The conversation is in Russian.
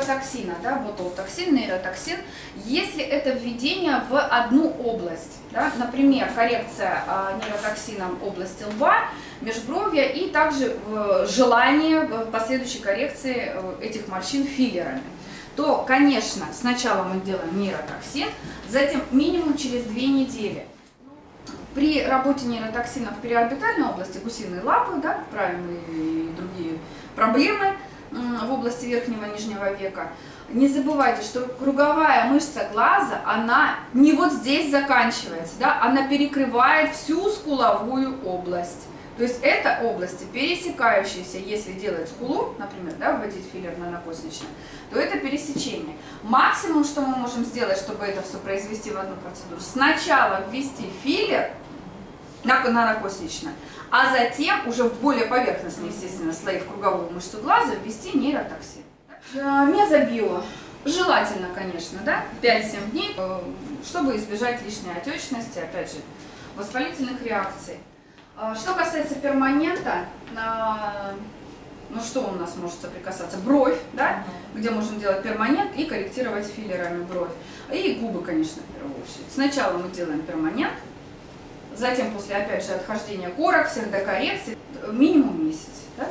нейротоксина, да, ботулотоксин, нейротоксин, если это введение в одну область, да, например, коррекция э, нейротоксином области лба, межбровья и также э, желание в последующей коррекции э, этих морщин филлерами, то, конечно, сначала мы делаем нейротоксин, затем минимум через две недели. При работе нейротоксинов в периорбитальной области, гусиные лапы, да, правильные и другие проблемы в области верхнего и нижнего века, не забывайте, что круговая мышца глаза, она не вот здесь заканчивается, да, она перекрывает всю скуловую область. То есть это области, пересекающиеся, если делать скулу, например, да, вводить филлер на накосничный, то это пересечение. Максимум, что мы можем сделать, чтобы это все произвести в одну процедуру, сначала ввести филлер на, на накосничное, а затем уже в более поверхностные, естественно, слои в круговую мышцу глаза ввести нейротоксин. Э, мезобио. Желательно, конечно, да, 5-7 дней, э, чтобы избежать лишней отечности, опять же, воспалительных реакций. Э, что касается перманента, ну что у нас может соприкасаться? Бровь, да, где можно делать перманент и корректировать филлерами бровь. И губы, конечно, в первую очередь. Сначала мы делаем перманент, затем после, опять же, отхождения корок, всех до коррекции, минимум месяц, да.